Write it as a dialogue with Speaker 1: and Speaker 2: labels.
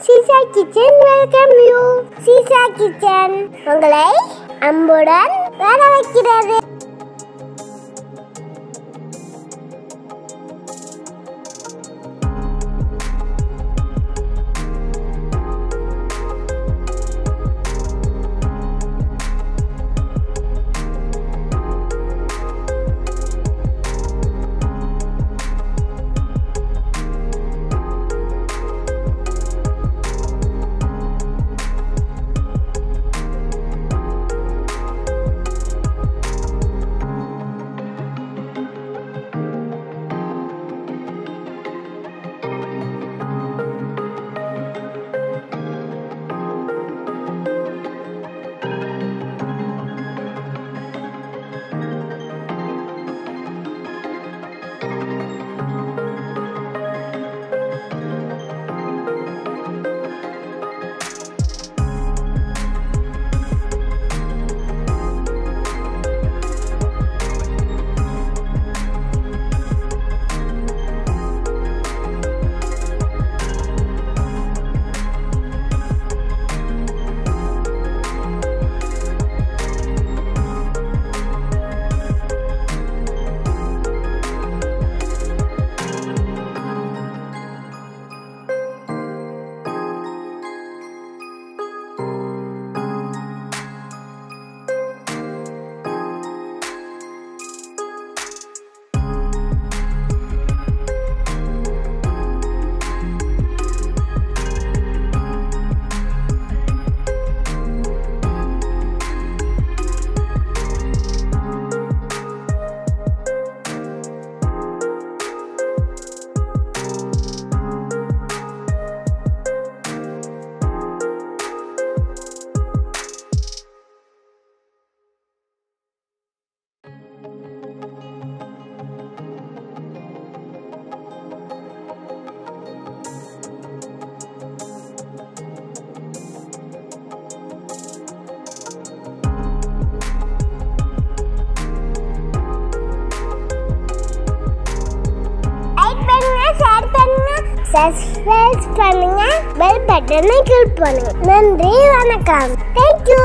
Speaker 1: Seesaw kitchen welcome you சீசா kitchen உங்களை அன்புடன் வர வைக்கிறது சப்ஸ்கிரைப் பண்ணுங்க பெல் பட்டனை கிளிக் பண்ணுங்க. நன்றி வணக்கம். தேங்க்யூ